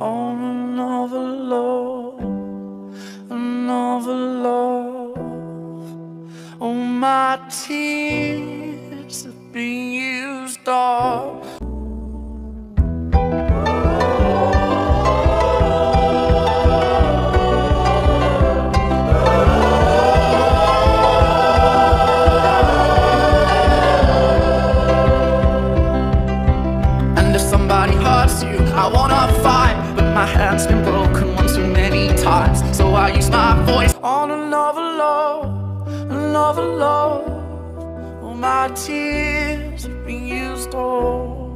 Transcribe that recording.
on another love, another love. Oh, my tears have been used up. And if somebody hurts you, I wanna fight. My hand's been broken one too many times. So I use my voice on another love, another love. All my tears have been used all.